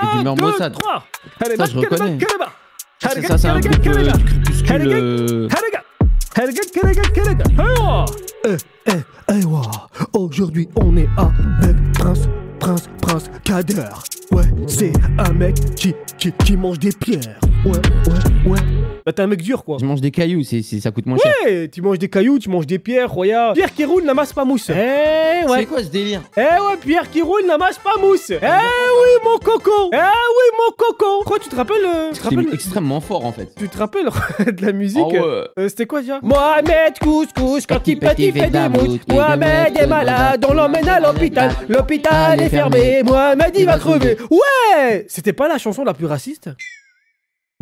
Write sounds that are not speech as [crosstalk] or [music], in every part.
C'est du 1, 2, Mossad. 3 Ça, je reconnais. C'est ça, c'est un groupe euh, du crépuscule. euh, ouais. Aujourd'hui, on est avec Prince, Prince, Prince Kader. Ouais, c'est un mec qui, qui, qui mange des pierres. Ouais, ouais, ouais. Bah t'es un mec dur quoi. Je mange des cailloux, c'est, c'est- ça coûte moins cher. Ouais, tu manges des cailloux, tu manges des pierres, regarde. Pierre qui roule n'amasse pas mousse. Eh C'est ouais. quoi ce délire? Eh ouais, Pierre qui roule n'amasse pas mousse. Eh oui, mon coco. Eh oui, mon coco. Quoi, tu te rappelles euh, Tu te C'est rappelles, extrêmement fort en fait. tu te rappelles [laughs] de la musique Ah ouais. Euh, C'était quoi déjà? Mohamed Couscous, quand il petit fait des mouches. Mohamed est malade, on l'emmène à l'hôpital. L'hôpital est fermé, Mohamed il va crever. Ouais C'était pas la chanson la plus raciste?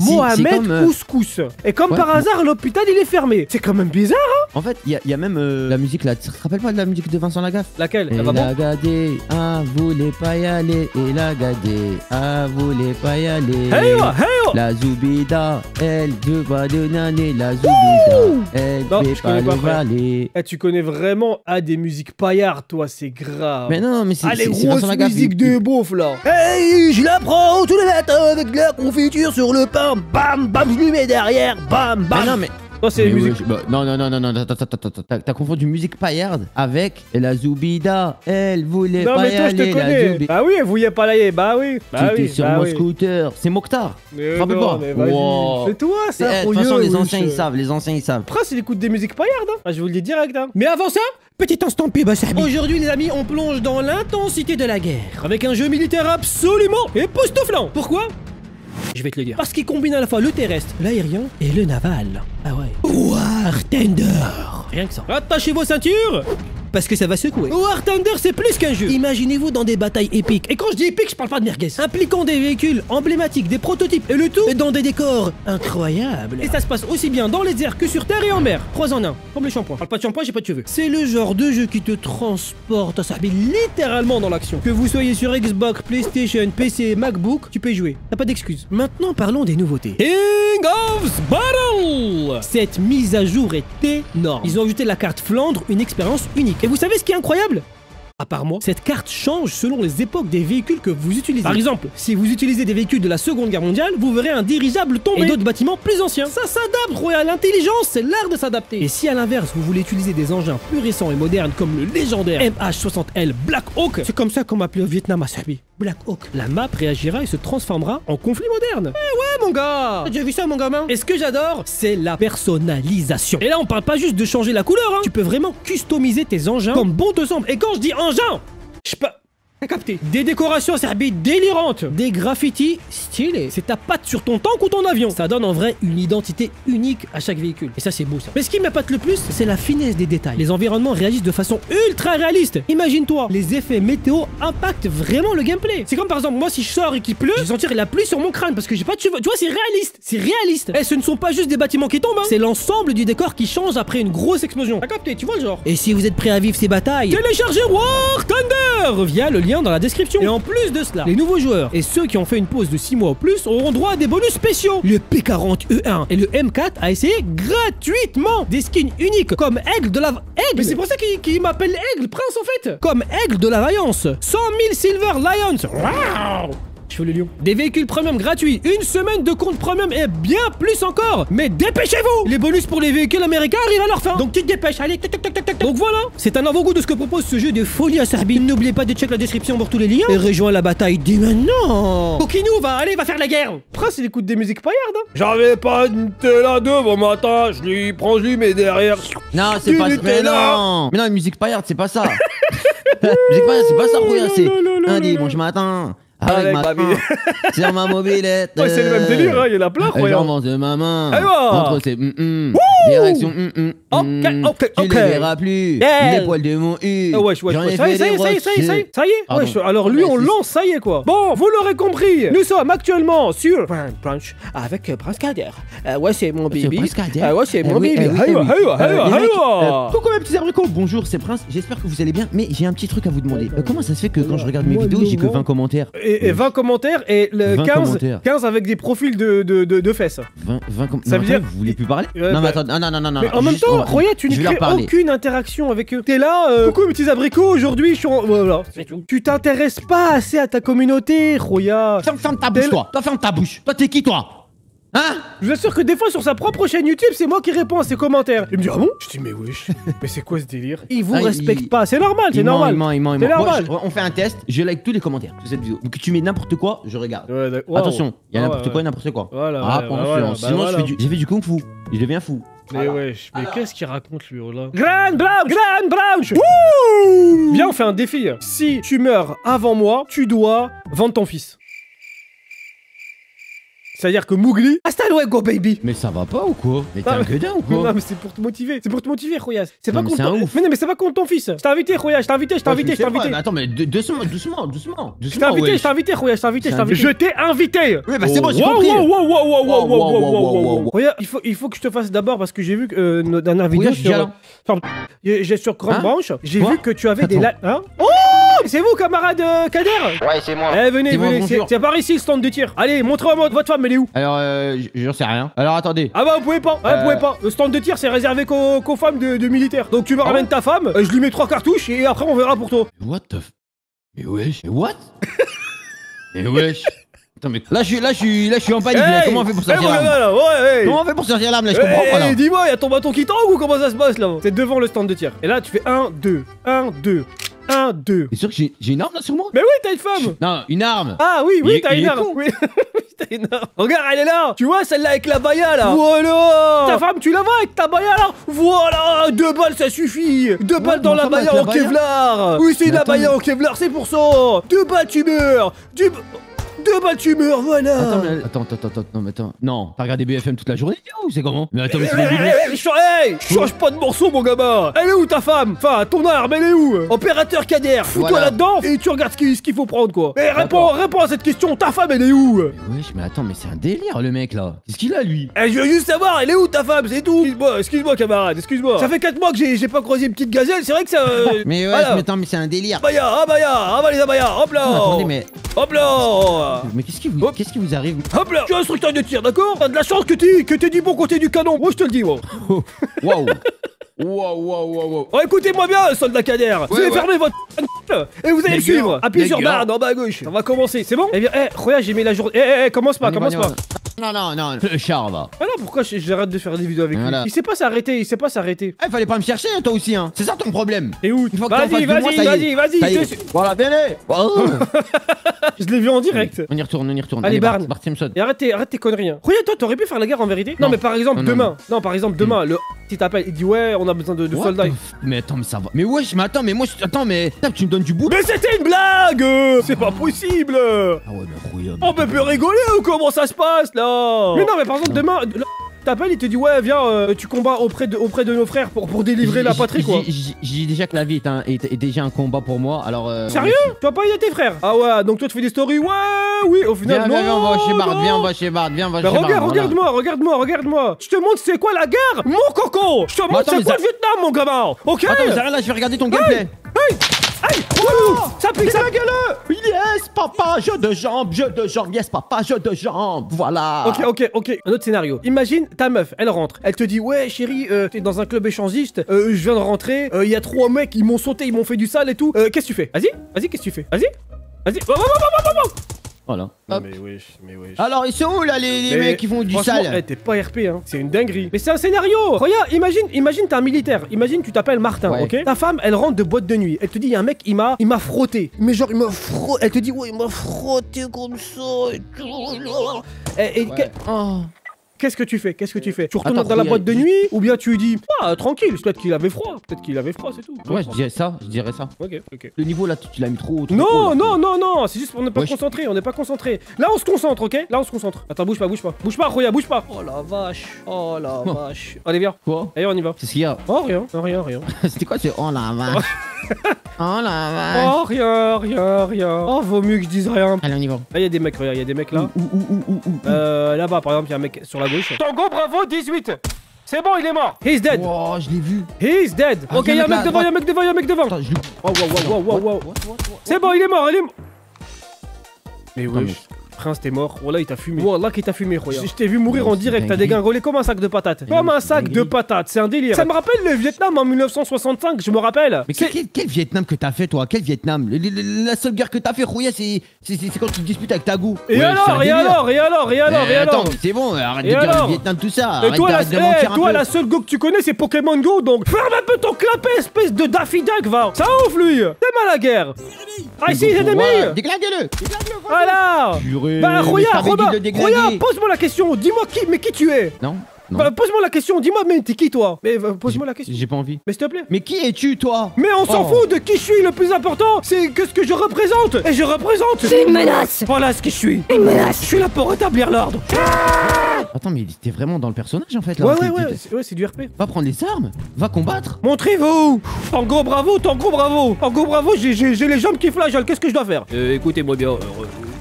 Si, Mohamed comme, euh, Couscous. Et comme Ouais. par hasard, l'hôpital il est fermé. C'est quand même bizarre. En fait, il y, a- il y a même euh, la musique là. Tu te rappelles pas de la musique de Vincent Lagaffe? Laquelle? Et Elle va bon la gadé, ah voulait pas y aller. Et la gadé, ah voulait pas y aller. Hey oh, hey oh. La Zoubida, elle veut pas donner la Zoubida, elle Non, veut je pas connais le pas, frère. valer. Eh, tu connais vraiment ah, des musiques paillardes, toi, c'est grave. Mais non, mais c'est Ah, les grosses musiques de beauf là. Hey, je la prends tous les matins avec de la confiture sur le pain. Bam, bam, je lui mets derrière. Bam, Mais bam. non, mais. Toi, c'est musiques. ouais, bah, non, non, non, non, non. T'as- confondu musique paillarde avec la Zoubida, elle voulait Non, pas mais y toi, je te aller. La connais. Zoubida. Bah oui, y êtes pas là, bah oui. Bah T'étais oui, sur bah mon oui. scooter. C'est Mokhtar. Non. Wow. C'est toi, Eh, ça. De toute façon, les anciens ils savent, les anciens ils savent. Prince, il écoute des musiques paillardes. Hein. Ah, je vous le dis direct. Hein. Mais avant ça, Petit instant Sabi. aujourd'hui, les amis, on plonge dans l'intensité de la guerre. Avec un jeu militaire absolument époustouflant. Pourquoi? Je vais te le dire. Parce qu'il combine à la fois le terrestre, l'aérien et le naval. Ah ouais. War Tender. Rien que ça. Attachez vos ceintures Parce que ça va secouer. War Thunder, c'est plus qu'un jeu. Imaginez-vous dans des batailles épiques. Et quand je dis épique, je parle pas de merguez. Impliquant des véhicules emblématiques, des prototypes et le tout. Et dans des décors incroyables. Et ça se passe aussi bien dans les airs que sur terre et en mer. Trois en un, comme les shampoings. Parle pas de shampoing, j'ai pas de cheveux. C'est le genre de jeu qui te transporte, ça mais littéralement dans l'action. Que vous soyez sur Xbox, PlayStation, PC, MacBook, tu peux y jouer. T'as pas d'excuses. Maintenant, parlons des nouveautés. King of Battle Cette mise à jour est énorme. Ils ont ajouté la carte Flandre, une expérience unique. Et vous savez ce qui est incroyable? À part moi, cette carte change selon les époques des véhicules que vous utilisez. Par exemple, si vous utilisez des véhicules de la Seconde Guerre mondiale, vous verrez un dirigeable tomber et d'autres bâtiments plus anciens. Ça s'adapte, Royal. L'intelligence, c'est l'art de s'adapter. Et si à l'inverse, vous voulez utiliser des engins plus récents et modernes comme le légendaire MH60L Black Hawk, c'est comme ça qu'on m'appelait au Vietnam à Sabi. Black Hawk. La map réagira et se transformera en conflit moderne. Eh ouais, mon gars T'as déjà vu ça, mon gamin? Et ce que j'adore, c'est la personnalisation. Et là, on parle pas juste de changer la couleur, hein. Tu peux vraiment customiser tes engins comme bon te semble. Et quand je dis engin, je peux... Capté Des décorations serbies délirantes Des graffitis stylés C'est ta patte sur ton tank ou ton avion Ça donne en vrai une identité unique à chaque véhicule. Et ça c'est beau ça. Mais ce qui m'appâte le plus, c'est la finesse des détails. Les environnements réagissent de façon ultra réaliste. Imagine-toi, les effets météo impactent vraiment le gameplay. C'est comme par exemple moi si je sors et qu'il pleut, je vais la pluie sur mon crâne parce que j'ai pas de cheveux. Tu vois, c'est réaliste. C'est réaliste. Et ce ne sont pas juste des bâtiments qui tombent, hein. c'est l'ensemble du décor qui change après une grosse explosion. T'as capté, tu vois le genre Et si vous êtes prêt à vivre ces batailles, Téléchargez War Thunder via le lien dans la description. Et en plus de cela, les nouveaux joueurs et ceux qui ont fait une pause de 6 mois ou plus auront droit à des bonus spéciaux. Le P40E1 et le M4 à essayer gratuitement. Des skins uniques comme Aigle de la... Aigle Mais c'est pour ça qu'il m'appelle Aigle, Prince en fait Comme Aigle de la Vaillance. 100 000 Silver Lions. Waouh je fais le lion? Des véhicules premium gratuits, une semaine de compte premium et bien plus encore. Mais dépêchez-vous Les bonus pour les véhicules américains arrivent à leur fin. Donc tu te dépêches, allez, tac, tac, tac, tac, tac. Donc voilà, c'est un avant-goût de ce que propose ce jeu de folie à Serbie. N'oubliez pas de checker la description pour tous les liens et rejoins la bataille dès maintenant. Coquinou, va, allez, va faire la guerre. Prince, il écoute des musiques paillardes. Hein. J'avais pas de Nutella de bon matin, je lui prends, je lui mets derrière. Non, c'est pas ça. Mais non Mais non, musique paillarde, c'est pas ça. [laughs] musique paillarde, c'est pas ça, Rouya. C'est non, non, non, un non, dimanche matin. Avec, Avec ma ma main sur ma mobilette. [laughs] Ouais, c'est le même délire, hein, il y en a plein, regarde. j'avance de ma main. Allez, va. Entre ses mm, mm, direction mm, mm, Ok, mm. ok, Tu ok. les verras plus. Yeah. Les poils de mon U. Ah wesh, ai wesh. Ça y est, ça y est, des ça y est, ça y est, ça y est. Wesh, alors lui, Ouais, on lance, ça y est quoi. Bon, vous l'aurez compris, nous sommes actuellement sur Brunch avec euh, Prince Kader. Euh, ouais, c'est mon Kader. Euh, ouais, c'est Eh mon eh eh Euh, euh, Coucou mes petits abricots, bonjour c'est Prince, j'espère que vous allez bien, mais j'ai un petit truc à vous demander. Euh, comment ça se fait que quand je regarde mes vidéos, j'ai que non. 20 commentaires Et, et 20 commentaires et le 20 15, commentaires. 15 avec des profils de, fesses. 20, 20 com- Ça veut dire- Vous voulez plus parler Ouais, Non mais bah- attends, Non, non, non, non, non. Mais en même juste, temps, Roya, tu je ne vais leur crées parler. aucune interaction avec eux. T'es là, euh, coucou mes petits abricots, aujourd'hui je suis en... Voilà, c'est tout. Tu t'intéresses pas assez à ta communauté, Roya. Ferme, ferme ta bouche, toi. Toi, ferme ta bouche. Toi, t'es qui, toi? Hein Je vous assure que des fois sur sa propre chaîne YouTube, c'est moi qui réponds à ses commentaires. Il me dit ah bon Je dis mais wesh, [laughs] mais c'est quoi ce délire Il vous Ah, il- respecte pas, c'est normal, c'est Il ment, normal. il ment, il ment, il C'est ment. Moi, je- on fait un test, je like tous les commentaires de cette vidéo. Donc, tu mets n'importe quoi, je regarde. Ouais, d'accord. Wow. Attention, il y a Ah, n'importe ouais, quoi et n'importe quoi. Voilà, ah, ouais, voilà, bah sinon voilà. je fais du... j'ai fait du kung fu. Je deviens fou. Mais Voilà. wesh, mais Alors. qu'est-ce qu'il raconte lui oh là Grand Brown, Grand Brown Wouh Viens, on fait un défi. Si tu meurs avant moi, tu dois vendre ton fils. C'est-à-dire que Mowgli. Hasta luego, baby Mais ça va pas ou quoi? Mais t'es un gueudin ou [laughs] quoi? Non mais c'est pour te motiver, c'est pour te motiver Royas. C'est pas contre c'est un ton... ouf. Mais non mais c'est pas contre ton fils. Je t'ai invité Royas, je t'ai invité, je t'ai invité, je t'ai invité. mais attends, mais doucement, doucement, doucement. Je t'ai invité, je t'ai invité Royas, je t'ai invité, je t'ai invité. Je t'ai invité Oui, bah c'est bon, j'ai Wow, compris. wow, wow, wow, wow, wow, Wow, wow, wow, wow, wow, wow, wow, wow. Regarde, il faut, il faut que je te fasse d'abord parce que j'ai vu que euh, Regarde, je suis sur. Pardon. j'ai sur Hein? J'ai vu que tu avais des. Hein? Oh C'est vous camarade euh, Kader Ouais, c'est moi. Eh venez, C'est moi, venez, c'est bonjour. c'est par ici le stand de tir. Allez, montrez-moi votre femme, elle est où Alors, euh, j- j'en sais rien. Alors, attendez. ah bah vous pouvez pas, ah, vous Euh. pouvez pas. Le stand de tir c'est réservé qu'aux qu'aux femmes de, de militaires. Donc tu me Ah ramènes ta femme, euh, je lui mets trois cartouches et après on verra pour toi. What the f... Mais wesh, mais what [laughs] Mais wesh Attends, mais là, je suis, là, je suis, là, je suis en panique. là. Hey Comment on fait pour Eh, sortir gars, là, ouais, ouais. Comment on fait pour sortir l'âme, là Je comprends Eh, pas, là. Dis-moi, y'a ton bâton qui tangue ou comment ça se passe là C'est devant le stand de tir. Et là tu fais 1, 2, 1, 2, 1, 2. T'es sûr que j'ai une arme, là, sur moi? Mais oui, t'as une femme Non, une arme Ah oui, oui, t'as une arme. [laughs] Oui, t'as une arme. Regarde, elle est là. Tu vois celle-là avec la baya là. Voilà. Ta femme, tu la vois avec ta baya là? Voilà, deux balles ça suffit. Deux balles dans la baya en. Kevlar. Oui, c'est la baya en Kevlar, c'est pour ça. Deux balles tu meurs. Du... Deux balles tu meurs, voilà. Attends, mais attends, attends, attends, non, mais attends. Non, t'as regardé BFM toute la journée? Ou c'est comment? Mais attends, mais c'est Hey, des vidéos. hey, hey, cha- hey, change pas de morceau mon gamin Elle est où ta femme? Enfin ton arme elle est où? Opérateur Kader Fous-toi Voilà. là-dedans et tu regardes ce qu'il faut prendre quoi Mais réponds, réponds à cette question, ta femme elle est où? Wesh, mais attends, mais c'est un délire, le mec, là. Qu'est-ce qu'il a, lui? Eh, je veux juste savoir, elle est où ta femme, c'est tout Excuse-moi, excuse-moi camarade, excuse-moi. Ça fait 4 mois que j'ai pas croisé une petite gazelle, c'est vrai que ça... euh, [laughs] Mais ouais, voilà. mais attends, mais c'est un délire. Abaya, abaya, ah les abaya, hop là Attendez, mais. Hop là Mais qu'est-ce qui vous, qu'est-ce qui vous arrive Hop là Tu es instructeur de tir, d'accord T'as de la chance que t'es que t'es du bon côté du canon, moi je te le dis, moi. [laughs] Waouh. Waouh, waouh, waouh, waouh. Oh, écoutez-moi bien, soldat Kader. Vous Ouais, allez ouais. fermer votre et vous allez me suivre Appuyez sur barre en bas à gauche. On va commencer, c'est bon Eh bien, eh, Roya, j'ai mis la journée... Eh, eh, eh, commence pas, On commence pas Non, non, non, le char, va. Ah non, pourquoi je- j'arrête de faire des vidéos avec Voilà. lui? Il sait pas s'arrêter, il sait pas s'arrêter. Eh, fallait pas me chercher, hein, toi aussi, hein. C'est ça ton problème. Et où? Vas-y, vas-y, vas-y, vas-y Voilà, venez Oh. [laughs] Je l'ai vu en direct On y retourne, on y retourne. Allez, Barn. Bart Simpson. Et arrête tes, arrête tes conneries. Hein. Regarde, toi, t'aurais pu faire la guerre en vérité? Non, Non. mais par exemple, Non, non, demain. Non. par exemple, demain, le [laughs] il t'appelle, il dit ouais, on a besoin de, soldats. Mais attends, mais ça va. Mais wesh, mais attends, mais moi, je- attends, mais. Tu me donnes du bout. Mais c'était une blague C'est pas possible Ah ouais, mais incroyable. On peut plus rigoler ou comment ça se passe là? Mais non, mais par exemple, demain, le [laughs] t'appelle, il te dit ouais, viens, euh, tu combats auprès de, auprès de nos frères pour, pour délivrer la patrie quoi. J'ai dit déjà que la vie est, un- est- est déjà un combat pour moi, alors. euh, Sérieux Tu vas pas aider tes frères Ah ouais, donc toi tu fais des stories, ouais, oui, au final, Viens, non, viens, viens, on va chez Bard, viens, on va chez Bard, viens, on va chez Bard. regarde, voilà. regarde-moi, regarde-moi, regarde-moi Je te montre c'est quoi la guerre, mon coco? Je te montre c'est quoi le Vietnam, mon gamin? Ok? Attends, mais là, je vais regarder ton gameplay. Aïe Ouh, Ça pique, ça pique Yes, papa, jeu de jambes, jeu de jambes, yes, papa, jeu de jambes, voilà. Ok, ok, ok. Un autre scénario. Imagine ta meuf, elle rentre. Elle te dit Ouais, chérie, euh, t'es dans un club échangiste. euh, je viens de rentrer. Il y a trois mecs, ils m'ont sauté, ils m'ont fait du sale et tout. Euh, qu'est-ce que tu fais? Vas-y, vas-y, qu'est-ce que tu fais? Vas-y, vas-y. Voilà. Non, Hop. mais wesh, mais wesh. Alors, ils sont où là, les, les Mais mecs qui font du sale eh, t'es pas RP, hein. C'est une dinguerie. Mais c'est un scénario. Regarde, imagine, imagine, t'es un militaire. Imagine, tu t'appelles Martin, Ouais. ok? Ta femme, elle rentre de boîte de nuit. Elle te dit, il y a un mec, il m'a, il m'a frotté. Mais genre, il m'a frotté. Elle te dit, ouais, il m'a frotté comme ça et tout. Et, et Ouais. que- Oh. Qu'est-ce que tu fais? Qu'est-ce que tu fais? Tu retournes Attends, dans la boîte de nuit? ou bien tu lui dis Ah, tranquille, peut-être qu'il avait froid. Peut-être qu'il avait froid, c'est tout. Ouais, je dirais ça, je dirais ça. Ok, ok. Le niveau là, tu, tu l'as mis trop, trop haut, Non, là. non, non, non, c'est juste pour ne pas Wesh. concentré, on n'est pas concentré. Là, on se concentre, ok? Là, on se concentre. Attends, bouge pas, bouge pas. Bouge pas, Roya, bouge pas. Oh la vache, oh la Oh. vache. Allez, viens. Quoi? Allez, on y va. C'est ce qu'il y a. Oh, rien, oh, rien, rien. [laughs] C'était quoi C'est oh la vache? [laughs] oh la vache. Oh, rien, rien, rien. Oh, vaut mieux que je dise rien. Allez, on y va. Là, il y a des mecs, regarde, il y a des mecs là. Ouh, ouh, ouh, ouh, ouh. Euh, là-bas, par exemple, il y a un mec sur la gauche. Tango, bravo, 18. C'est bon, il est mort. He's dead. Wow, je l'ai vu. He's dead. Ah, ok, il y a un mec devant, il y là, a un mec devant, il y a un mec devant. Attends, je l'ai. Wow, C'est bon, il est mort, il est mort. Mais wesh. Prince, t'es mort. Wallah, il t'a fumé. Wallah, qu'il t'a fumé, Roya. Je je t'ai vu mourir en direct. T'as dégringolé comme un sac de patates. Comme un sac de patates. C'est un délire. Ça me rappelle le Vietnam en 1965, je me rappelle. Mais quel, Vietnam que t'as fait, toi? Quel Vietnam? Le- le- le- La seule guerre que t'as fait, Rouya, c'est quand tu te disputes avec ta goût. Et alors, et alors, et alors, et alors, et alors? Attends, c'est bon, arrête Et de dire le Vietnam, tout ça. Et Arrête toi, la, de eh, toi seule go que tu connais, c'est Pokémon Go, donc ferme un peu ton clapet, espèce de Daffy Duck, va Ça ouf, lui T'es mal à la guerre Ah, ici, les ennemis Voilà, Déglingue-le Voilà Bah, Roya, déglinguer. Roya, pose-moi la question, dis-moi qui, mais qui tu es Non, non. Bah, Pose-moi la question, dis-moi, mais t'es qui, toi Mais euh, pose-moi la question. J'ai pas envie. Mais s'il te plaît Mais qui es-tu, toi mais on s'en Oh. fout de qui je suis, le plus important, c'est que ce que je représente Et je représente C'est une menace Voilà ce que je suis Une menace Je suis là pour rétablir l'ordre Attends, mais t'es vraiment dans le personnage, en fait, là. Ouais, ouais, ouais, c'est- ouais, c'est du RP. Va prendre les armes, va combattre. Montrez-vous Tango bravo, Tango bravo Tango bravo, j'ai- les jambes qui flageolent, qu'est-ce que je dois faire? Euh, Écoutez-moi bien, euh,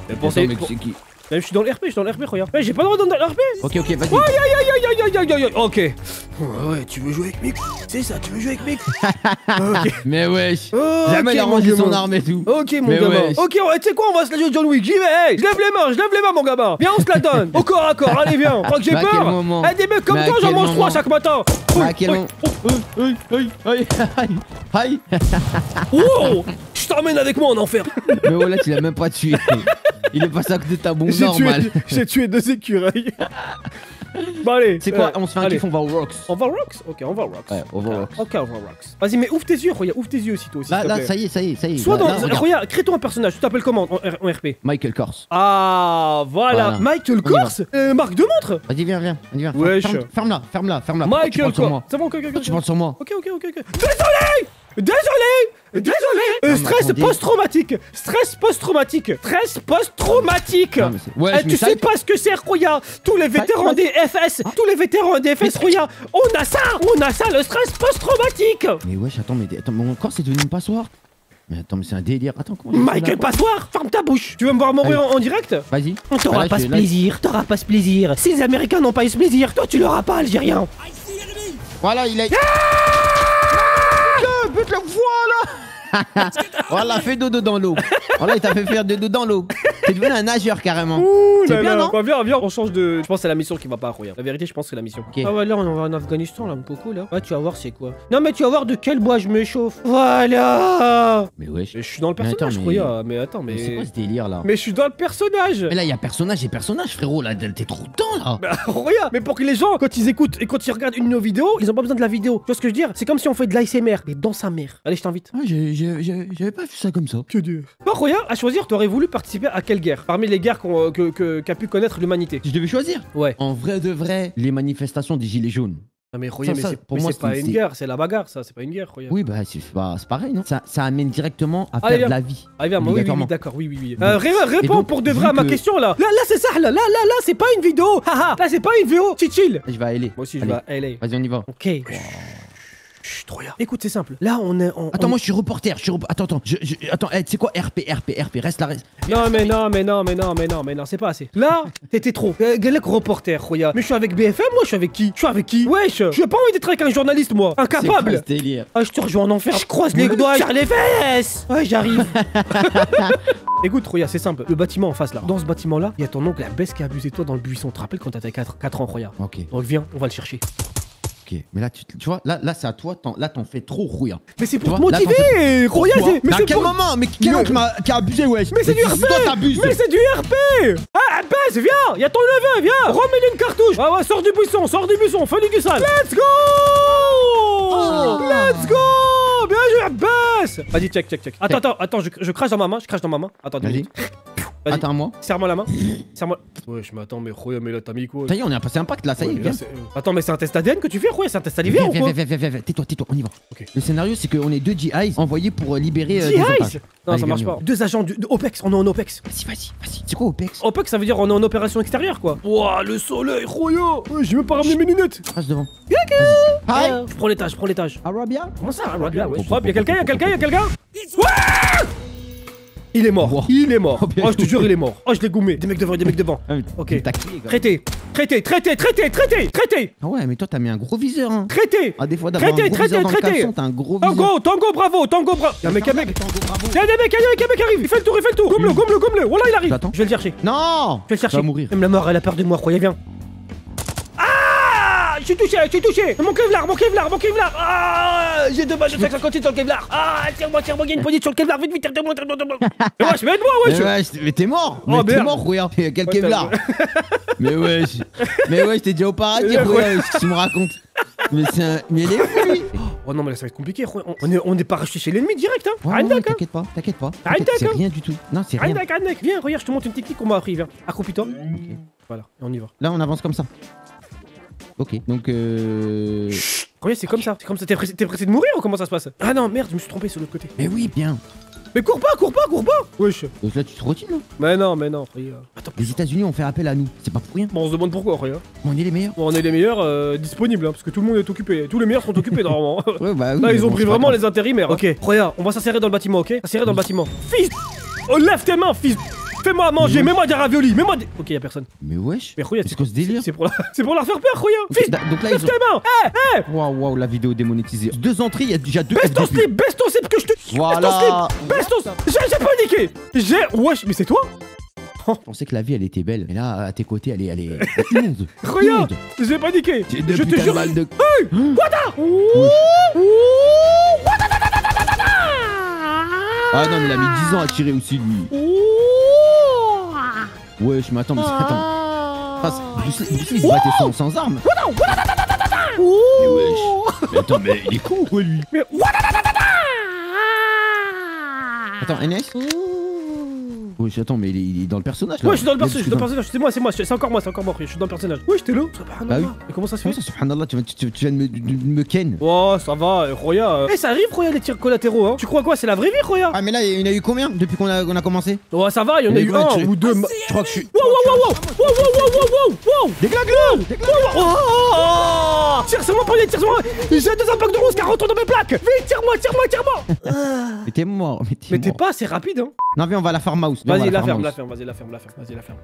mais c'est qui Je suis dans le RP, je suis dans le RP, regarde. J'ai pas le droit d'être dans le RP Ok, ok, vas-y. Aïe aïe aïe aïe aïe aïe aïe aïe Ok. Ouais, ouais, tu veux jouer avec Mick C'est ça, tu veux jouer avec Mick [laughs] [laughs] Ok. Mais wesh. Ok, Jamais il a rangé son arme et tout. Ok mon Mais gamin. wesh. Ok, ouais, tu sais quoi, on va se la jouer John Wick. J'y vais. Hey, je lève les mains, je lève les mains mon gamin. Viens, on se la donne. [laughs] Au corps à corps. Allez, viens. Crois que j'ai peur. Eh, des mecs comme toi, j'en quel mange moment trois chaque matin. À quel moment Aïe, aïe, aïe, aïe, aïe, aïe. Wow Je t'emmène avec moi en enfer. Mais voilà, tu l'as même pas tué. Il est passé à côté de ta bombe J'ai tué, normale. j'ai tué deux écureuils. [laughs] bon allez. C'est quoi euh, On se fait un allez. kiff, on va au Rocks. On va au Rocks Ok, on va au Rocks. Ouais, on va au Rocks. Ok, on va au Rocks. Vas-y, mais ouvre tes yeux, regarde, ouvre tes yeux aussi, toi aussi. Là, s'il te là, ça y est, ça y est, ça y est. Sois Là, dans. là, regarde, crée-toi un personnage. Tu t'appelles comment en, RP Michael Kors. Ah, voilà. Voilà. Michael. Kors euh, Marque de montre Vas-y, viens, viens. Viens. Ferme- Ferme-la, ferme-la, ferme-la. Pourquoi tu Michael parles sur Kors. moi C'est bon, ok, ok, ok. tu parles sur moi Ok, ok, ok, ok. Désolé Désolé Désolé euh, mais Stress post-traumatique Stress post-traumatique Stress post-traumatique mais Ouais, Eh, mais tu sais pas ce que c'est, Roya Tous les vétérans des FS Tous les vétérans des FS, Roya On a ça On a ça, le stress post-traumatique Mais wesh, attends, mais attends, mon corps c'est devenu une passoire. Mais attends, mais c'est un délire. Attends, comment Michael Passoire Ferme ta bouche Tu veux me voir mourir en, en direct? Vas-y. T'auras Voilà, pas ce plaisir, t'auras pas ce plaisir. Si les Américains n'ont pas eu ce plaisir, toi tu l'auras pas, Algérien. Voilà, il a. Ah Voilà Voilà, fais dodo dans l'eau. Il t'a fait faire dodo dans l'eau. T'es devenu un nageur carrément. Ouh C'est là bien, là. non Bah, viens, viens, on change de. Je pense que c'est la mission qui va pas, Roya. La vérité, je pense que c'est la mission. Ok. Ah ouais, là, on va en Afghanistan, là, beaucoup, là. Ouais, tu vas voir, c'est quoi. Non, mais tu vas voir de quel bois je m'échauffe. Voilà Mais wesh. Mais je suis dans le Mais personnage, attends, mais- Roya. Mais attends, mais. Mais c'est quoi ce délire là Mais je suis dans le personnage Mais là, il y a personnage et personnage, frérot. Là, t'es trop dedans là. Bah, [laughs] Roya Mais pour que les gens, quand ils écoutent et quand ils regardent une de nos vidéos, ils ont pas besoin de la vidéo. Tu vois ce que je veux dire? C'est comme si on fait de l'ASMR, mais dans sa mère. Allez, je t'invite. Ah, J'avais pas vu ça comme ça. Que Dieu. Toi, Roya, à choisir, t'aurais voulu participer à quelle guerre Parmi les guerres qu'on- que- que- qu'a pu connaître l'humanité. Je devais choisir. Ouais. En vrai de vrai, les manifestations des Gilets jaunes. Non mais Roya, Ça, mais pour moi, c'est pas une guerre, c'est la bagarre, ça, c'est pas une guerre, Roya. Oui, bah c'est bah, pareil, non? Ça, ça amène directement à Allez, perdre viens. la vie. Ah viens, moi, oui, oui, oui, d'accord, oui, oui, oui. Euh, ré- réponds donc, pour de vrai à ma que- question là. Là, là, c'est ça, là, là, là, là, c'est pas une vidéo. Haha, là, c'est pas une vidéo. Chill, chill. Je vais aller. Moi aussi, je Allez. vais à LA. Vas-y, on y va. Ok. Chut, Roya. Écoute, c'est simple. Là, on est en. Attends, on- moi je suis reporter. Je suis rep- Attends, attends. Je, je- Attends, eh, tu sais quoi RP, RP, RP. Reste là, reste. Non, mais non, mais non, mais non, mais non, mais non, c'est pas assez. Là, [laughs] t'étais trop. Euh, Galec reporter, Roya. Mais je suis avec BFM, moi, je suis avec qui? Je suis avec qui? Wesh, j'ai pas envie d'être avec un journaliste, moi. C'est quoi Incapable. ce délire? Ah, je te rejoins en enfer. Je croise les doigts sur les fesses. Ouais, j'arrive. [laughs] Écoute, Roya, c'est simple. Le bâtiment en face là. Dans ce bâtiment-là, il y a ton oncle la baisse qui a abusé de toi dans le buisson. Tu te rappelles quand t'avais 4, 4 ans, Roya Ok, Donc viens, on va le chercher. Ok. Mais là, tu, tu vois, là, là c'est à toi. t'en- Là, t'en fais trop rouillant. Mais c'est pour te motiver c'est. Mais Mais à c'est quel pour- moment Mais quel m'a- qui a abusé, wesh Mais c'est du RP Mais c'est du RP Ah, baisse, viens Y'a ton neveu, viens Remets-lui une cartouche Ah ouais, sors du buisson, sors du buisson, fais du sale Let's go Oh. Let's go Bien joué, baisse Vas-y, check, check, check. Attends, attends, attends, je, je crache dans ma main, je crache dans ma main. Attends, deux Vas-y. Vas-y. Attends, moi. Serre-moi la main. [laughs] Serre-moi. Ouais, je m'attends, mais Roya, mais là, t'as mis quoi Ça y est, on a passé un pacte là, ça y est, viens. Attends, mais c'est un test ADN que tu fais, Roya C'est un test salivaire Viens, ou viens, quoi viens, viens, viens, viens, tais-toi, tais-toi, on y va. Ok. Le scénario, c'est qu'on est deux GIs envoyés pour euh, libérer euh, des otages. Non, Allez, ça marche viens, pas. Deux agents du, de OPEX, on est en OPEX. Vas-y, vas-y, vas-y. C'est quoi OPEX? OPEX, ça veut dire on est en opération extérieure, quoi. Ouah, le soleil, Roya Ouais, J'ai même pas ramené mes lunettes Passe devant. Vas-y. Hi Euh, Je prends l'étage, je prends l'étage. Arabia? Comment ça, Arabia, ouais. Hop, y'a quelqu'un, y'a quelqu'un, y'a quelqu'un? Il est mort. Wow. Il est mort. [laughs] Oh, je te jure, il est mort. Oh, je l'ai goumé. Des mecs devant, des mecs devant. Ah, mais Ok. Traité. Traité, traité, traité, traité, traité, Ah ouais, mais toi, t'as mis un gros viseur, hein. traité. Ah, des fois, d'avoir un Traité, gros traité, viseur dans le traité. caleçon, t'as un gros viseur. Tango, tango, bravo, tango, bravo. Y'a un mec, y'a un mec. Y'a des mecs, y'a un mec, y'a un mec qui arrive. Il fait le tour, il fait le tour. Gomme-le, gomme-le, gomme-le. Voilà, il arrive. Je vais le chercher. Non Je vais le chercher. Mourir. Même la mort, elle a peur de moi, croyez bien. Je suis touché, je suis touché Mon Kevlar, mon Kevlar, mon Kevlar Ah J'ai deux balles de 556 sur le Kevlar Ah Tire-moi, tire-moi, a une poignée sur le Kevlar, vite, vite, tire-moi, tire-moi, tire-moi [laughs] Mais wesh, mais Mais wesh mais t'es mort Oh, Mais t'es mort, regarde, quel Kevlar [laughs] Mais wesh Mais wesh, t'es déjà au paradis, [laughs] regarde, ce que tu me racontes? Mais c'est un... Mais lui Oh non, mais là, ça va être compliqué. On est, on est pas racheté chez l'ennemi direct, hein Ouais, hein t'inquiète pas, t'inquiète pas. C'est d'accord. rien du tout. Non, c'est Rien d'ac. Viens, regarde, je te montre une technique qu'on m'a appris, viens. Accroupis-toi. Voilà, et on y va. Là, on avance comme ça. Ok, donc euh... Regarde, c'est comme ça. C'est comme ça. T'es pressé, t'es pressé de mourir ou comment ça se passe Ah non, merde, je me suis trompé sur l'autre côté. Mais oui, bien. Mais cours pas, cours pas, cours pas Wesh. Donc là, tu te retiens, là. Mais non, mais non, regarde. Attends, Les États-Unis ont fait appel à nous. C'est pas pour rien. bon, on se demande pourquoi, regarde. On est les meilleurs. Bon, on est les meilleurs euh, disponibles, hein, parce que tout le monde est occupé. Tous les meilleurs sont occupés normalement. [laughs] Ouais, bah oui. Là, mais ils ont bon, pris vraiment les intérimaires. Ok, regarde, on va s'insérer dans le bâtiment, ok S'insérer dans le bâtiment. Fils Oh, lève tes mains, fils Fais-moi à manger, mets-moi des raviolis, mets-moi des. Ok, y'a personne. Mais wesh. Mais regarde, C'est quoi ce délire C'est pour, la... c'est pour leur faire peur, regarde Fils Donc là, Lève tes mains Eh, eh Waouh, waouh, la vidéo démonétisée. Deux entrées, il y a déjà deux Baisse ton slip, baisse ton slip que je te. Voilà. Baisse ton slip Baisse ton slip J'ai paniqué J'ai. Wesh, mais c'est toi [laughs] Je pensais que la vie, elle était belle. Mais là, à tes côtés, elle est, elle est [laughs] immonde. Regarde. J'ai paniqué Je te putains de jure balles de. Ah non, mais il a mis 10 ans à tirer aussi, lui. Wesh, mais attends, mais c'est- attends. Ah, Bruce Lee- Bruce Lee, il se battait sans, sans armes. Mais wesh. Mais attends, mais il est con ou quoi, lui. Mais Attends, NS Wesh, attends, mais il est, il est dans le personnage là. Ouais, je suis dans le personnage, je suis dans le personnage, c'est moi, c'est moi, c'est encore moi, c'est encore moi, je suis dans le personnage. Ouais, j'étais là. Bah oui. Comment ça se fait subhanallah, tu, viens- tu, tu viens de me, de me ken Oh, ça va, euh, Roya. euh. Eh, ça arrive, Roya, les tirs collatéraux, hein. Tu crois quoi, c'est la vraie vie, Roya Ah, mais là, il y en a eu combien depuis qu'on a, qu'on a commencé Ouais, ça va, il y en a eu un tu- ou deux. Je crois que je suis. Wow, wow, wow, wow, wow, wow, wow, wow, wow, wow. Oh, oh, oh, oh. Tire sur moi, premier, tire sur moi. J'ai deux impacts de rose, 40 dans mes plaques. Vite, tire-moi, tire-moi, tire-moi. Mais t'es mort, mais t'es Mais t'es pas assez rapide, hein. Non, viens, on va à la farmhouse. Vas-y, la ferme, la ferme, vas-y, la ferme, la ferme, vas-y, la ferme.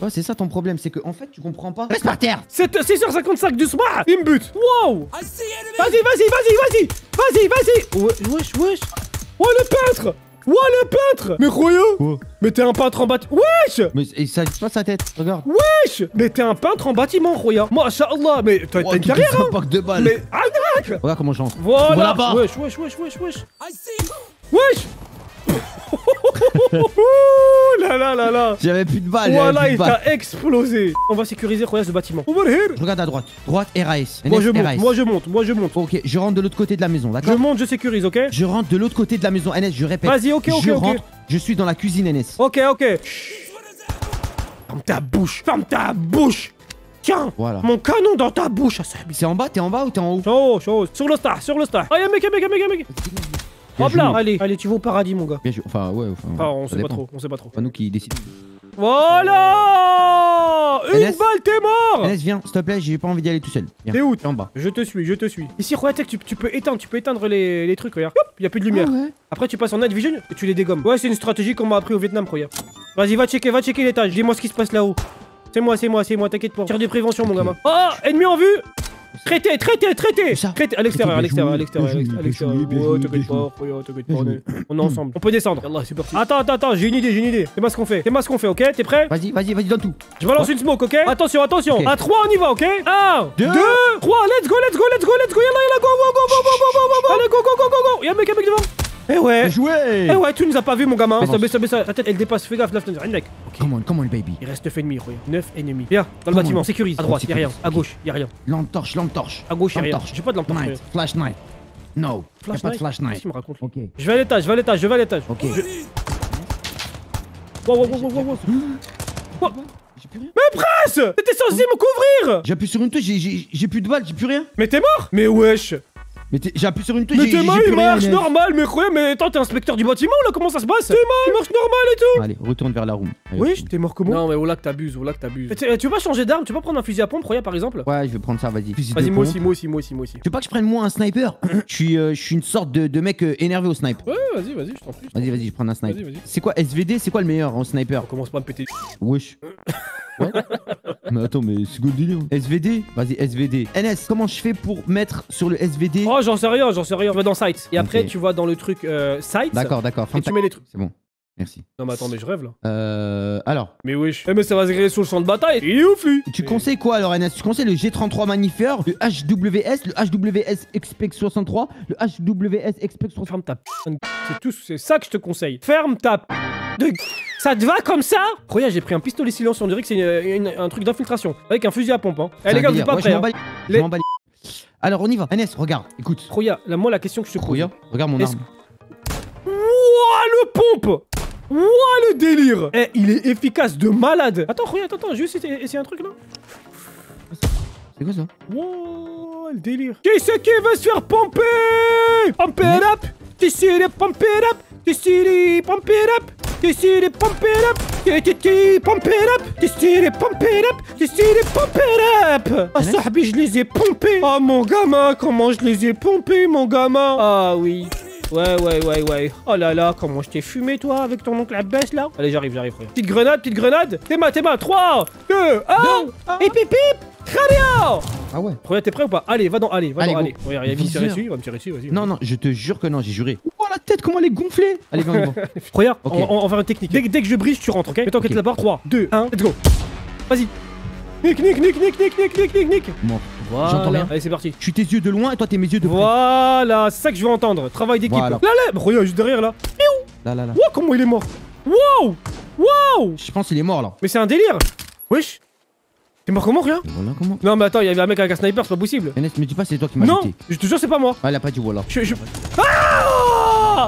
Ouais, c'est ça ton problème, c'est que en fait, tu comprends pas. Reste par terre 6h55 du soir, il me bute. Wow. Vas-y, vas-y, vas-y, vas-y. Vas-y, vas-y. Ouais, Wesh, wesh. Ouais, le peintre. Ouais, le peintre. Mais Roya. Quoi Mais t'es un peintre en bâtiment. Wesh. Mais ça c'est pas sa tête, regarde. Wesh. Mais t'es un peintre en bâtiment, Roya. Masha'Allah. Mais t'as Oh, une carrière, hein. pas que deux balles. Mais arnaque. Regarde comment je chante. Voilà. Wesh, wesh, wesh, wesh, wesh. Wesh. Là là là là. J'avais plus de balles. Voilà, il t'a explosé. On va sécuriser, Roya, ce bâtiment. Je regarde à droite. Droite, RAS. Moi je monte, moi je monte, moi je monte. Ok, je rentre de l'autre côté de la maison, Je monte, je sécurise, ok Je rentre de l'autre côté de la maison. NS, je répète. Vas-y, ok, ok, je ok. rentre, je suis dans la cuisine, NS. Ok, ok. Ferme ta bouche, ferme ta bouche. Tiens, Voilà. mon canon dans ta bouche. C'est en bas, t'es en bas ou t'es en haut sur le star, sur le star. Allez, mec, mec, mec, mec. Bien Hop là, allez, allez, tu vas au paradis, mon gars. Bien joué. Enfin, ouais, enfin. Ah, on sait pas trop, on sait pas trop. Pas nous qui décidons. Voilà Une NS. balle, t'es mort NS, viens, s'il te plaît, j'ai pas envie d'y aller tout seul. Viens. T'es où T'es en bas. Je te suis, je te suis. Ici, regarde, tu, tu peux éteindre, tu peux éteindre les, les trucs, regarde. Hop, y a plus de lumière. Ah ouais. Après, tu passes en night vision et tu les dégommes. Ouais, c'est une stratégie qu'on m'a appris au Vietnam, regarde. Vas-y, va checker, va checker l'étage. Dis-moi ce qui se passe là-haut. C'est moi, c'est moi, c'est moi, t'inquiète pas. Tire de prévention, mon gamin. Oh, ennemi en vue Traité, traité, traité Traité, à l'extérieur, à l'extérieur, à l'extérieur, à l'extérieur, t'inquiète pas, t'inquiète pas, on est, ensemble. On peut descendre. Yallah, c'est parti. Attends, attends, attends, j'ai une idée, j'ai une idée. C'est moi ce qu'on fait. C'est moi ce qu'on fait, ok T'es prêt Vas-y, vas-y, vas-y, donne tout. Je balance une smoke, ok Attention, attention. À 3, on y va, ok 1, 2, Deux. 3, let's go, let's go, let's go, let's go. Yallah, go, go, go, go, go, go, go, go, go. Allez, go, go, go, go, go. Y'a un mec, un mec devant. Eh ouais. Eh ouais, tu nous as pas vu, mon gamin. Baisse baisse ça, baisse ça. Ta tête, elle dépasse. Fais gaffe, là, rien mec. Come on, come on, baby. Il reste 9 ennemis, regarde. 9 ennemis. Viens, dans le bâtiment, sécurise. À droite, y'a rien. À gauche, y'a rien. Lampe torche, lampe torche. À gauche, y'a rien. J'ai pas de lampe torche. Night, flash night. No. Flash pas de night flash night. me raconte Ok. Je vais à l'étage, je vais à l'étage, je vais à l'étage. Ok. Wow, wow, wow, wow, wow, wow. J'ai plus rien. Presse T'étais censé me couvrir J'appuie sur une touche, j'ai plus de balles, j'ai plus rien. Mais t'es mort Mais wesh Mais appuyé sur une touche. Mais tes mains, plus il rien, marche Ness. normal, mais quoi Mais attends, t'es inspecteur du bâtiment là Comment ça se passe? Tes mains, il marche normal et tout Allez, retourne vers la room. Allez, Oui, t'es mort comment? Non, mais là que t'abuses, là que t'abuses. Tu tu veux pas changer d'arme Tu veux pas prendre un fusil à pompe, Roya, par exemple Ouais, je vais prendre ça, vas-y. Vas-y, moi aussi, moi aussi, moi aussi, moi aussi. Tu veux pas que je prenne moi un sniper? [coughs] Je suis euh, je suis une sorte de, de mec euh, énervé au snipe. Ouais, vas-y, vas-y, je t'en prie. Vas-y, vas-y, je prends un snipe. Vas-y, vas-y. C'est quoi SVD C'est quoi le meilleur en sniper? On commence pas à me péter. Wesh. [laughs] Ouais. mais attends, mais c'est quoi le délire SVD Vas-y, SVD. NS, comment je fais pour mettre sur le SVD Oh, j'en sais rien, j'en sais rien. Tu vas dans Sites. Et après, tu vas dans le truc euh, Sites. D'accord, d'accord. Et tu mets les trucs. C'est bon. Merci. Non, mais attends, mais je rêve là. Euh. Alors, Mais wesh. Eh, mais ça va se griller sur le champ de bataille. Il est ouf, lui. tu Mais- conseilles quoi alors, NS Tu conseilles le G33 Magnifier, le HWS, le HWS Expect 63, le HWS Expect 63. Ferme ta p. C'est tout, c'est ça que je te conseille. Ferme ta p. De... Ça te va comme ça Regarde, j'ai pris un pistolet silence, on dirait que c'est une- une- un truc d'infiltration. Avec un fusil à pompe, hein. Eh, C'est les gars, vous pas Ouais, prêts, hein. les- Alors, on y va. NS, regarde, écoute. Roya, là, moi, la question que je te pose. Roya, regarde mon arme. Wouah, le pompe Wouah, le délire Eh, il est efficace de malade Attends, Roya, attends, attends, vais essayer, un truc là. C'est quoi ça Wouah, le délire. Qui c'est qui veut se faire pomper? Pump it up Tissiri, pump it up? Tissiri, pump it up. Tissiri, pump it up. Titi, pump it up. Tissiri, pump it up. Tissiri, pump it up. Ah, sahbi, je les ai pompés. Ah, mon gamin, comment je les ai pompés, mon gamin. Ah, oui Ouais, ouais, ouais, ouais. Oh là là, comment je t'ai fumé, toi, avec ton oncle Abbas, là Allez, j'arrive, j'arrive, frère. Petite grenade, petite grenade Théma, Théma, 3, 2, 1 Et pip, pip Très bien Ah ouais Regarde, t'es prêt ou pas? Allez, va dans, allez, va Allez, dans, allez. Regarde, il va me tirer dessus, il va me tirer dessus, vas-y. Non, non, je te jure que non, j'ai juré. Oh la tête, comment elle est gonflée Allez, viens, va. [laughs] Regarde, on, va faire une technique. Dès, que- dès que je brise, tu rentres, ok? Mets-toi en Ok. quelque part. 3, 2, 1, let's go Vas-y Nick, nick, nick, nick, nick, nick, nick, nick, nick Bon, Voilà. J'entends rien. Allez, c'est parti. je suis tes yeux de loin et toi t'es mes yeux de près. Voilà, c'est ça que je veux entendre. Travail d'équipe. Voilà. Là, là, regarde, juste derrière, là. Là, là, là. Wow, comment il est mort Wow Wow Je pense qu'il est mort là. Mais c'est un délire Wesh T'es mort comment, rien Et voilà comment. Non, mais attends, il y avait un mec avec un sniper, c'est pas possible. NS, me dis pas c'est toi qui m'as Non, jeté. je te jure, c'est pas moi. Ah, il a pas dit voilà. Je, je... Ah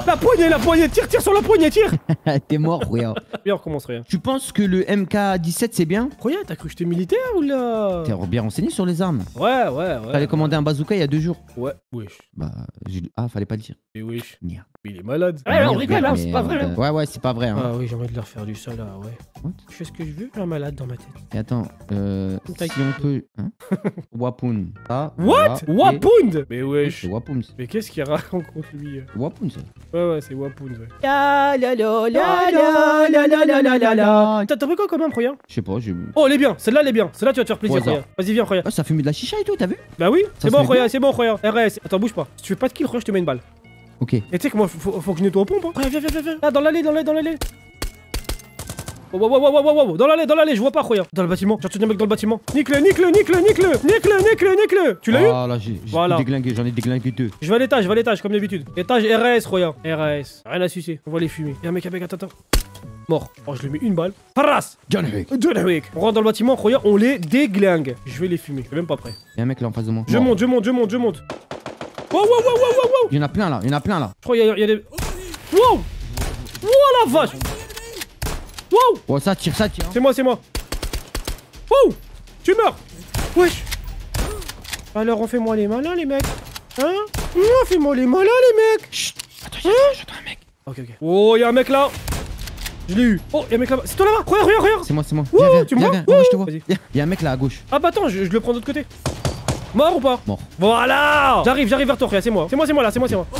La poignée, la poignée, tire, tire sur la poignée, tire [laughs] T'es mort, regarde. Bien, on recommence rien. Tu penses que le MK17 c'est bien? Regarde, t'as cru que j'étais militaire ou là? T'es bien renseigné sur les armes? Ouais, ouais, ouais. Fallait commander un bazooka il y a deux jours? Ouais, wesh. Bah, j'ai- ah, fallait pas le dire. Mais wesh. Merde. Mais il est malade. Ouais, on rigole, hein, c'est pas vrai. hein. Ouais, ouais, c'est pas vrai. Hein. Ah oui, j'ai envie de leur faire du sol là, ouais. What? Je fais ce que je veux, j'ai un malade dans ma tête. Et attends, euh, si on peut. Hein? [laughs] Wapoun. Ça, What? voilà, et- Wapound Mais Ouais, wesh. C'est ça. Mais qu'est-ce qu'il raconte contre lui euh? Ça. Ouais, ouais, c'est Wapound, ouais. La la la la la la la la la la la. T'as t'as pris quoi comme un Roya Je sais pas, j'ai. Oh, elle est bien, celle-là, elle est bien. Celle-là, tu vas te faire plaisir, Au hasard. Roya. Vas-y, viens, Roya. Ah, ça fume de la chicha et tout, t'as vu? Bah oui, c'est se bon, met Roya, c'est bon, Roya. RS, attends, bouge pas. Si tu fais pas de kill, Roya, je te mets une balle. Ok. Et tu sais que moi, faut, faut- que je nettoie aux pompes. Hein. Viens, viens, viens, viens. Là, dans l'allée, dans l'allée, dans l'allée. Oh, wow, wow, wow, wow, wow, wow. Dans l'allée, dans l'allée, je vois pas, Roya. Dans le bâtiment, j'ai entendu un mec dans le bâtiment. Nique-le, nique-le, nique-le, nique-le, nique-le, nique-le, nique-le. Tu l'as eu Ah là, j'ai Voilà. déglingué, j'en ai déglingué deux. Je vais à l'étage, je vais à l'étage, comme d'habitude. Étage RS, Roya. RS. Rien à sucer. On va les fumer. Y'a un mec, un mec, attends, attends. Mort. Oh, je lui mets une balle. Paras John Wick. John Wick. On rentre dans le bâtiment, Roya, on les déglingue. Je vais les fumer. Je suis même pas prêt. Y'a un mec là en face de moi. Je Mort. monte, je monte, je monte, je monte. Wow, wow, wow, wow, wow. Il y en a plein là, il y en a plein là. Je crois qu'il y, a- il y a des. Wow Wow la vache Wow Oh, ça tire, ça tire. hein. C'est moi, c'est moi. Wow Tu meurs Wesh Alors on fait moi les malins les mecs. Hein? On fait moi les malins les mecs Chut. Attends, Hein? j'entends un mec. Ok ok. Oh y'a un mec là Je l'ai eu. Oh y'a un mec là-bas. C'est toi là-bas Regarde, regarde, regarde C'est moi, c'est moi. Viens, viens, tu me vois je te vois. Vas-y. Viens. Il y a un mec là à gauche. Ah bah attends, je, je le prends de l'autre côté. Mort ou pas Mort. Voilà J'arrive, j'arrive vers toi, frère, c'est moi. C'est moi, c'est moi là, c'est moi, c'est moi. Ah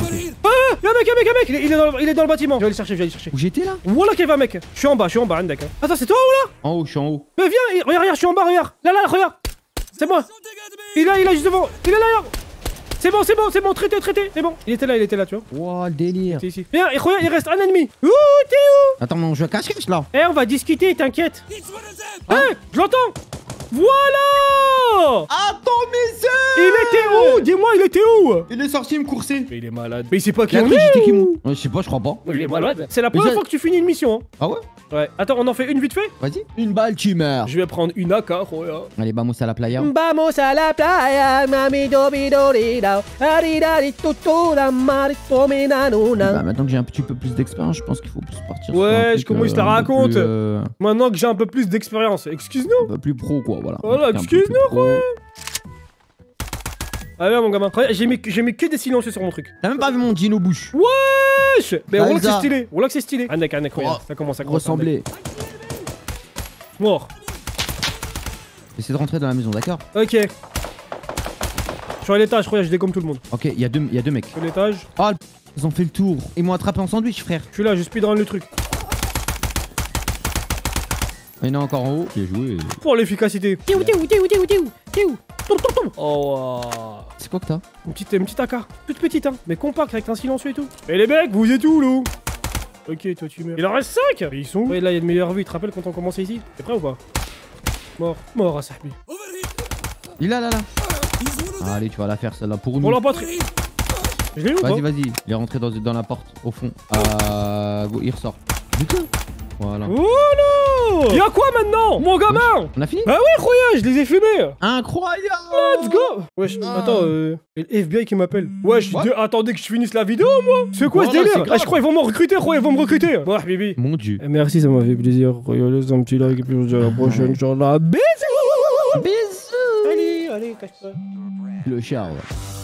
Y'a un mec, y'a un mec, y'a un mec il est, il est dans, le- il est dans le bâtiment. Je vais aller le chercher, je vais aller le chercher. Où j'étais là Voilà qu'il y avait un mec. Je suis en bas, je suis en bas, Andek. hein. Attends, c'est toi ou là En haut, je suis en haut. Mais viens, il- regarde, regarde, je suis en bas, regarde. Là, là, regarde. C'est moi. Il est là, il est là, juste devant. Il est là, là. C'est bon, c'est bon, c'est bon, traité, traité. C'est bon. Il était là, il était là, tu vois. Wow, le délire. C'est ici. Viens, et regarde, il reste un ennemi. Ouh, t'es où Attends, mais on joue à cache-cache là. Eh, on va discuter, t'inquiète. Eh, je l'entends. Voilà Attends, mais c'est. Il était où? Dis-moi, il était où? Il est sorti me courser. Mais il est malade. Mais il sait pas qui Il a on cru que est. j'étais qui ou- moi Ouais, Je sais pas, je crois pas. Il est malade. C'est la première ça- fois que tu finis une mission. Hein. Ah ouais? Ouais. Attends, on en fait une vite fait? Vas-y. Une balle, tu meurs. Je vais prendre une AK, regarde. Allez, vamos à la playa. Vamos a la playa, mami Bah, nuna. maintenant que j'ai un petit peu plus d'expérience, je pense qu'il faut plus partir. sur Ouais, comment il se la un peu raconte plus, euh, Maintenant que j'ai un peu plus d'expérience, excuse-nous. Un peu plus pro, quoi, voilà. Voilà, plus excuse-nous, pro. Ah ouais, mon gamin. J'ai mis, que des silencieux sur mon truc. T'as même pas vu mon jean aux bouches Wesh Mais on voit que c'est stylé. On voit que c'est stylé. Un deck, un deck, regarde. Oh, Ça commence à commencer. Ressembler. Mort. Essaye de rentrer dans la maison, d'accord Ok. Je suis à l'étage, regarde, je dégomme tout le monde. Ok, il y, a deux- y a deux mecs. Sur l'étage. Oh, le p- ils ont fait le tour. Ils m'ont attrapé en sandwich, frère. Je suis là, je speedrun le truc. Il y en a encore en haut. Qui a joué Pour l'efficacité. T'es où, t'es où, t'es où, t'es où, t'es où T'es où Tom, tom, tom. Oh, wow. C'est quoi que t'as Une petite, une petite AK. Toute petite, hein. Mais compacte avec un silencieux et tout. Et les mecs, vous êtes où, là Ok, toi tu meurs. Il en reste 5 Ils sont où Ouais, là, il y a de meilleures vues. Tu te rappelles quand on commençait ici T'es prêt ou pas Mort. Mort, à Sahbi. Il est là, là, là. Ah, allez, tu vas la faire celle-là pour nous. Pour la patrie. Je l'ai ou Vas-y, vas-y. Il est rentré dans, dans la porte, au fond. Go- il ressort. Putain. Voilà. Oh Y'a quoi maintenant Mon gamin On a fini Bah ouais, croyez, je les ai fumés Incroyable Let's go Wesh, attends, euh... le FBI qui m'appelle. Wesh, What de- attendez que je finisse la vidéo, moi C'est quoi ce délire. Ah, je crois qu'ils vont me recruter, je crois qu'ils vont me recruter Bon, bibi. Mon dieu. Eh, Merci, ça m'a fait plaisir. Regardez un petit like et puis on se dit à la prochaine. Inch'Allah. Bisous Bisous Allez, allez, cache-toi. Le ouais.